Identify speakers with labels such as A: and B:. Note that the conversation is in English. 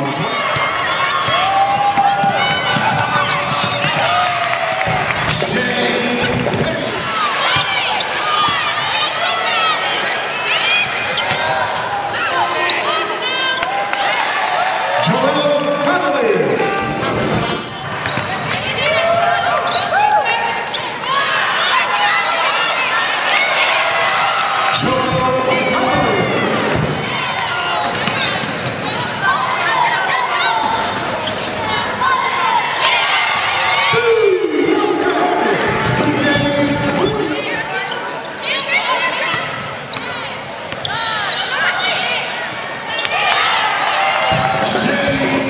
A: on Shane